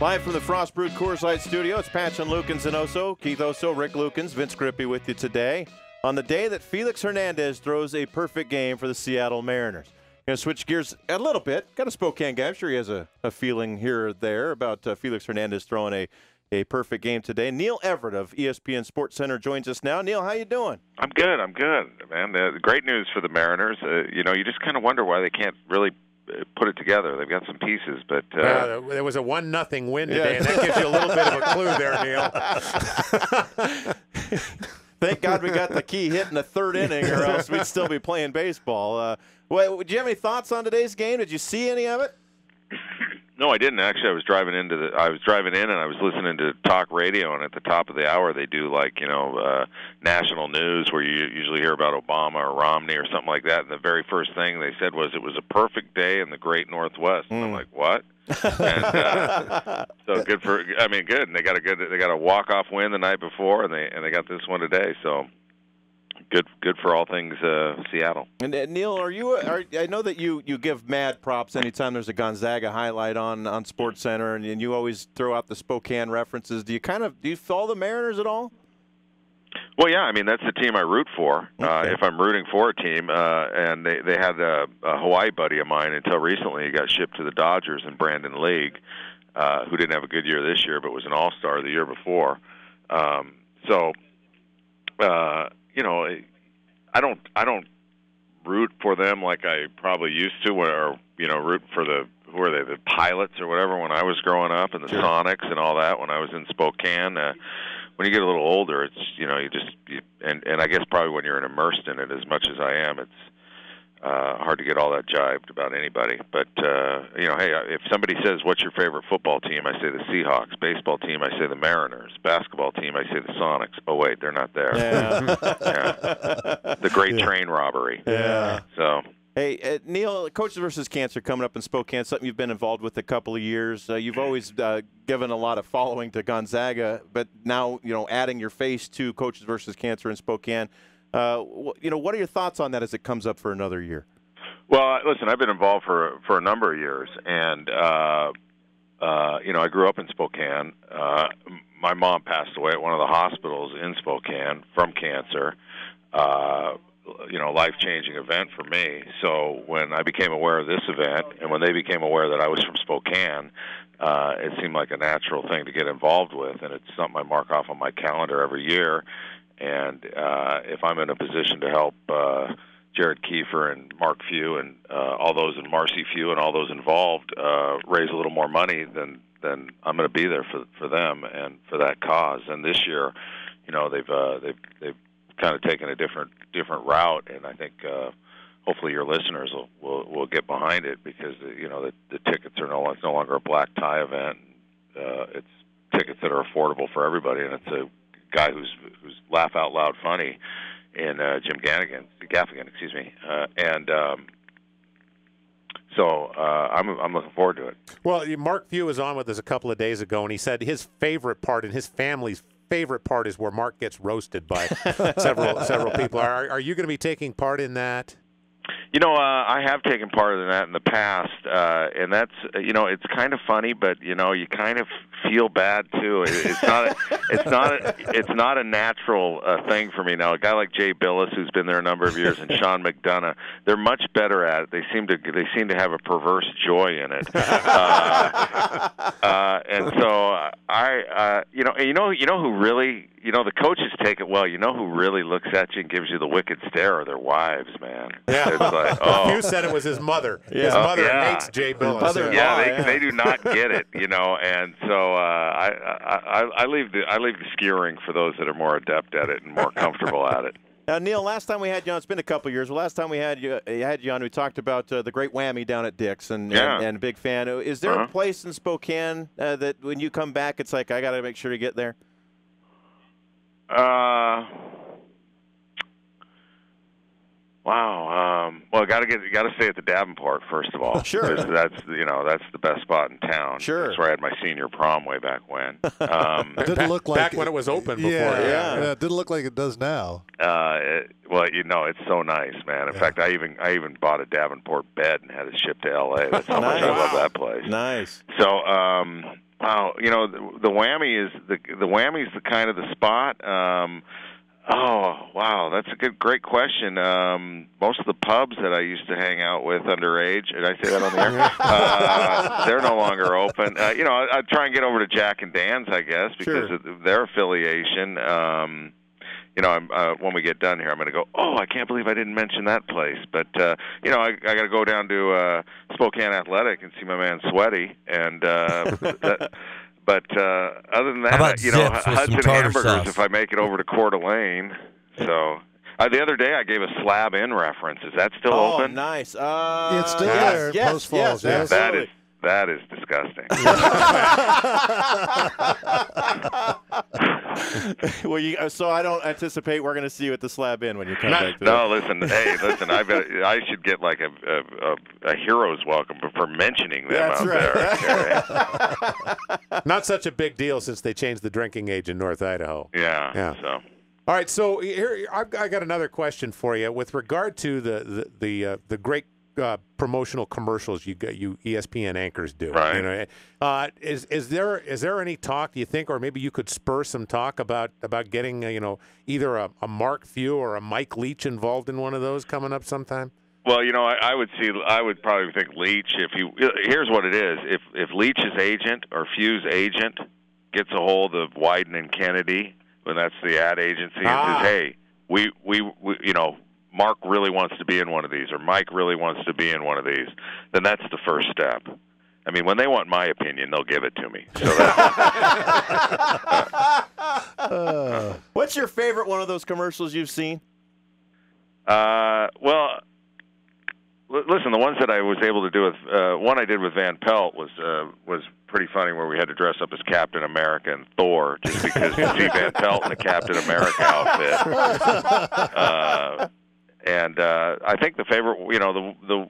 Live from the Frost Coors Light Studio, it's Patchin Lukens and Osso. Keith Osso, Rick Lukens, Vince Grippi with you today. On the day that Felix Hernandez throws a perfect game for the Seattle Mariners. Going to switch gears a little bit. Got a Spokane guy. I'm sure he has a, a feeling here or there about uh, Felix Hernandez throwing a, a perfect game today. Neil Everett of ESPN Sports Center joins us now. Neil, how you doing? I'm good. I'm good, man. Uh, great news for the Mariners. Uh, you know, you just kind of wonder why they can't really put it together. They've got some pieces, but uh, uh, there was a one nothing win today, yeah. and that gives you a little bit of a clue there, Neil. Thank God we got the key hit in the third inning, or else we'd still be playing baseball. Uh, well, do you have any thoughts on today's game? Did you see any of it? No, I didn't actually. I was driving into the. I was driving in and I was listening to talk radio, and at the top of the hour they do like you know uh, national news where you usually hear about Obama or Romney or something like that. And the very first thing they said was it was a perfect day in the Great Northwest. Mm. And I'm hmm. like, what? and, uh, so good for. I mean, good. And they got a good. They got a walk off win the night before, and they and they got this one today. So good good for all things uh, Seattle. And uh, Neil, are you? Are, I know that you you give mad props anytime there's a Gonzaga highlight on on Sports Center, and, and you always throw out the Spokane references. Do you kind of do you follow the Mariners at all? Well, yeah, I mean that's the team I root for. Uh, okay. Uh, if I'm rooting for a team, uh, and they they had a, a Hawaii buddy of mine until recently, he got shipped to the Dodgers and Brandon League, uh, who didn't have a good year this year, but was an All Star the year before. Um, so, uh, you know, I don't I don't root for them like I probably used to, or you know, root for the who are they, the pilots or whatever when I was growing up, and the sure. Sonics and all that when I was in Spokane. Uh, when you get a little older, it's you know you just you, and and I guess probably when you're immersed in it as much as I am, it's uh, hard to get all that jived about anybody. But uh, you know, hey, if somebody says what's your favorite football team, I say the Seahawks. Baseball team, I say the Mariners. Basketball team, I say the Sonics. Oh wait, they're not there. Yeah. yeah. The Great yeah. Train Robbery. Yeah. So. Hey, uh, Neil, Coaches versus Cancer coming up in Spokane, something you've been involved with a couple of years. Uh, you've always uh, given a lot of following to Gonzaga, but now, you know, adding your face to Coaches versus Cancer in Spokane. Uh, you know, what are your thoughts on that as it comes up for another year? Well, listen, I've been involved for for a number of years, and uh, uh, you know, I grew up in Spokane. Uh, my mom passed away at one of the hospitals in Spokane from cancer. Uh, you know, life changing event for me. So when I became aware of this event, and when they became aware that I was from Spokane, uh, it seemed like a natural thing to get involved with, and it's something I mark off on my calendar every year. And uh, if I'm in a position to help uh, Jared Kiefer and Mark Few and uh, all those and Marcy Few and all those involved uh, raise a little more money, then then I'm going to be there for for them and for that cause. And this year, you know, they've uh, they've they've kind of taken a different different route, and I think. Uh, hopefully your listeners will, will will get behind it because you know the, the tickets are no it's no longer a black tie event. Uh, it's tickets that are affordable for everybody, and it's a guy who's who's laugh out loud funny in uh, Jim Gannigan, Gaffigan, excuse me, uh, and um, so uh, I'm I'm looking forward to it. Well, Mark Few was on with us a couple of days ago, and he said his favorite part and his family's favorite part is where Mark gets roasted by several several people. Are are you going to be taking part in that? You know, uh, I have taken part in that in the past, uh, and that's you know, it's kind of funny, but you know, you kind of feel bad too. It, it's not, a, it's not, a, it's not a natural uh, thing for me now. A guy like Jay Bilas, who's been there a number of years, and Sean McDonough, they're much better at it. They seem to, they seem to have a perverse joy in it, uh, uh, and so I, uh, you know, you know, you know who really you know the coaches take it well. You know who really looks at you and gives you the wicked stare are their wives, man. Yeah. It's like, oh. Few said it was his mother. Yeah. His mother yeah. hates Jay Bilas. Mother, yeah, they, yeah. they do not get it, you know. And so uh, I, I I leave the I leave the skewering for those that are more adept at it and more comfortable at it. Now, Neil, last time we had you on, it's been a couple years. Well, last time we had you, had you on, we talked about uh, the Great Whammy down at Dick's, and, yeah. and, and big fan. Is there uh-huh. a place in Spokane uh, that when you come back, it's like I got to make sure to get there? Uh, well, Wow. Um, well, got to get got to stay at the Davenport first of all. sure, That's you know that's the best spot in town. Sure. That's where I had my senior prom way back when. Um, It didn't Back- look like back when it was open before, Yeah, yeah. yeah. It didn't look like it does now. uh, it, well, you know, it's so nice, man. In Yeah. fact, I even I even bought a Davenport bed and had it shipped to L.A. That's how much I Nice. love that place. Nice. So, um, wow, you know, the, the whammy is the the whammy is the kind of the spot. Um, oh, wow, that's a good, great question. Um, most of the pubs that I used to hang out with underage, did I say that on the air? uh, they're no longer open. Uh, you know, I, I'd try and get over to Jack and Dan's, I guess, because Sure. of their affiliation. Um, you know, I'm, uh, when we get done here, I'm going to go. Oh, I can't believe I didn't mention that place. But uh, you know, I, I got to go down to uh, Spokane Athletic and see my man Sweaty. And uh, that, but uh, other than that, about you know, Zips with some Hudson tartar hamburgers. sauce? If I make it over to Coeur d'Alene, so. Uh, the other day, I gave a slab in reference. Is that still oh, open? nice. Uh, It's still yes, there in Yes, Post Falls, yes, yes. That absolutely. is that is disgusting. well, you, uh, so I don't anticipate we're going to see you at the slab in when you come Not- back. To No, listen. Hey, listen. I bet I should get like a a, a, a hero's welcome for mentioning them That's out right. there. Not such a big deal since they changed the drinking age in North Idaho. yeah. Yeah. So All right, so here I've, I got another question for you with regard to the the the, uh, the great uh, promotional commercials you get you ESPN anchors do. Right. You know, uh, is is there is there any talk? Do you think, or maybe you could spur some talk about about getting uh, you know either a, a Mark Few or a Mike Leach involved in one of those coming up sometime? Well, you know, I, I would see. I would probably think Leach. If you here's what it is. If if Leach's agent or Few's agent gets a hold of Wieden and Kennedy, when that's the ad agency, and Ah. says, "Hey, we, we we you know." Mark really wants to be in one of these, or Mike really wants to be in one of these, then that's the first step. I mean, when they want my opinion, they'll give it to me. So that's, What's your favorite one of those commercials you've seen? Uh, well, l- listen, the ones that I was able to do with uh, one I did with Van Pelt was uh, was pretty funny, where we had to dress up as Captain America and Thor just because to see Van Pelt in the Captain America outfit. Uh, and uh, I think the favorite, you know, the the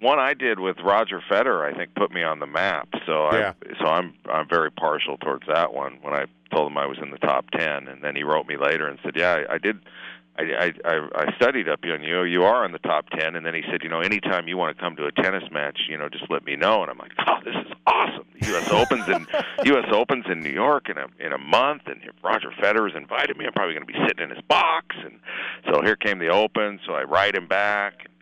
one I did with Roger Federer, I think, put me on the map. So Yeah. I, so I'm I'm very partial towards that one. When I told him I was in the top ten, and then he wrote me later and said, "Yeah, I, I did." I, I I studied up on you. You are in the top ten, and then he said, you know, anytime you want to come to a tennis match, you know, just let me know. And I'm like, oh, this is awesome. The U.S. Opens in U.S. Opens in New York in a in a month, and Roger Federer's invited me, I'm probably going to be sitting in his box. And so here came the Open. So I write him back. I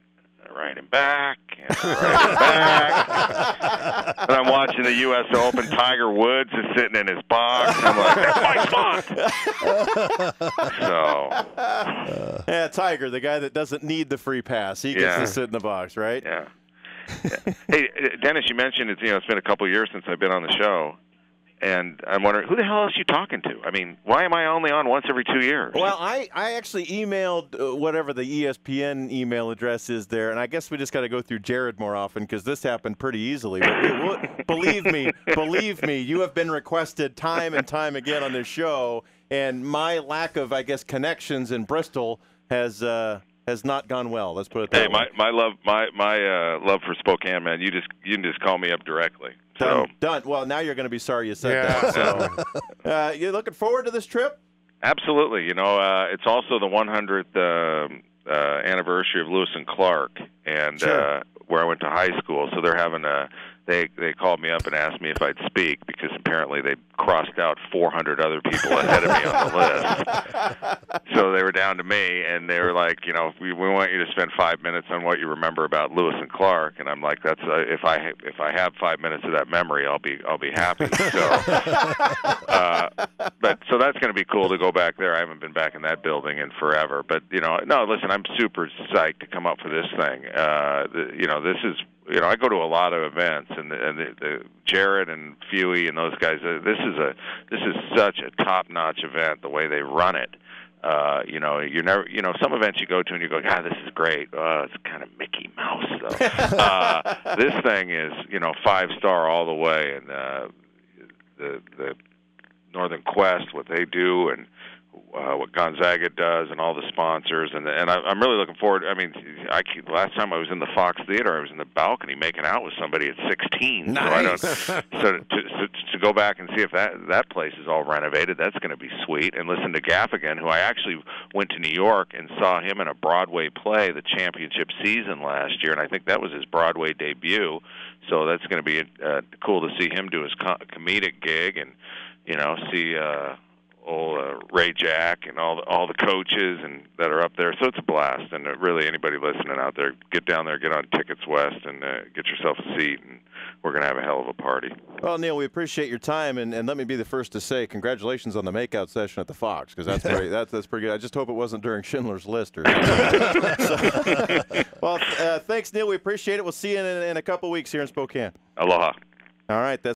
write him back. And I write him back. and I'm watching the U.S. Open. Tiger Woods is sitting in his box. I'm like, that's my spot. so Yeah, Tiger, the guy that doesn't need the free pass. He gets Yeah. to sit in the box, right? Yeah. yeah. Hey, uh, Dennis, you mentioned it's you know it's been a couple of years since I've been on the show, and I'm wondering who the hell else you talking to? I mean, why am I only on once every two years? Well, I, I actually emailed uh, whatever the ESPN email address is there, and I guess we just got to go through Jared more often because this happened pretty easily. But believe me, believe me, you have been requested time and time again on this show, and my lack of, I guess, connections in Bristol has uh, has not gone well. Let's put it that hey, way. my my love my my uh, love for Spokane, man. You just you can just call me up directly. So Done. Done. Well, now you're going to be sorry you said Yeah. that. So, uh, you looking forward to this trip? absolutely, you know, uh, it's also the 100th um uh, anniversary of Lewis and Clark, and Sure. uh, where I went to high school. So they're having a they they called me up and asked me if I'd speak because apparently they crossed out 400 other people ahead of me on the list. So they were down to me, and they were like, you know, we, we want you to spend five minutes on what you remember about Lewis and Clark, and I'm like, that's uh, if I if I have five minutes of that memory, I'll be I'll be happy. So, uh, but so that's going to be cool to go back there. I haven't been back in that building in forever, but you know, no, listen, I'm super psyched to come up for this thing. Uh, the, you know, this is you know, I go to a lot of events, and the, and the, the Jared and Fewey and those guys. Uh, this is a this is such a top notch event. The way they run it. Uh, you know, you never, you know, some events you go to and you go, God, this is great. Uh, it's kind of Mickey Mouse, though. uh, this thing is, you know, five star all the way, and uh, the the Northern Quest, what they do, and uh, what Gonzaga does and all the sponsors, and and I, I'm really looking forward. I mean, I last time I was in the Fox Theater, I was in the balcony making out with somebody at 16. So I don't. Nice. so to, to to go back and see if that that place is all renovated, that's going to be sweet. And listen to Gaffigan, who I actually went to New York and saw him in a Broadway play the championship season last year, and I think that was his Broadway debut. So that's going to be uh, cool to see him do his co- comedic gig and you know see. uh old uh, Ray Jack and all the, all the coaches and that are up there. So it's a blast. And uh, really, anybody listening out there, get down there, get on Tickets West, and uh, get yourself a seat. And we're gonna have a hell of a party. Well, Neil, we appreciate your time, and, and let me be the first to say congratulations on the makeout session at the Fox because that's pretty that's that's pretty good. I just hope it wasn't during Schindler's List or. So- well, uh, thanks, Neil. We appreciate it. We'll see you in, in a couple weeks here in Spokane. Aloha. All right, that's.